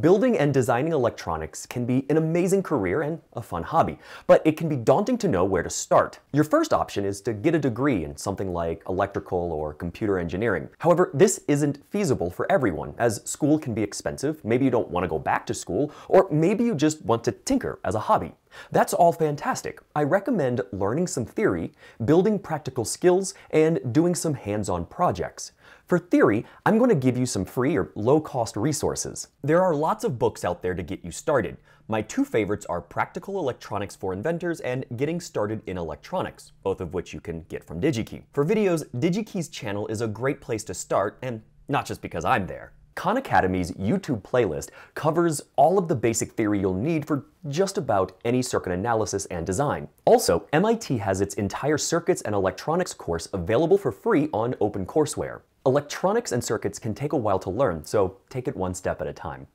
Building and designing electronics can be an amazing career and a fun hobby, but it can be daunting to know where to start. Your first option is to get a degree in something like electrical or computer engineering. However, this isn't feasible for everyone, as school can be expensive, maybe you don't want to go back to school, or maybe you just want to tinker as a hobby. That's all fantastic. I recommend learning some theory, building practical skills, and doing some hands-on projects. For theory, I'm going to give you some free or low-cost resources. There are lots of books out there to get you started. My two favorites are Practical Electronics for Inventors and Getting Started in Electronics, both of which you can get from DigiKey. For videos, DigiKey's channel is a great place to start, and not just because I'm there. Khan Academy's YouTube playlist covers all of the basic theory you'll need for just about any circuit analysis and design. Also, MIT has its entire circuits and electronics course available for free on OpenCourseWare. Electronics and circuits can take a while to learn, so take it one step at a time.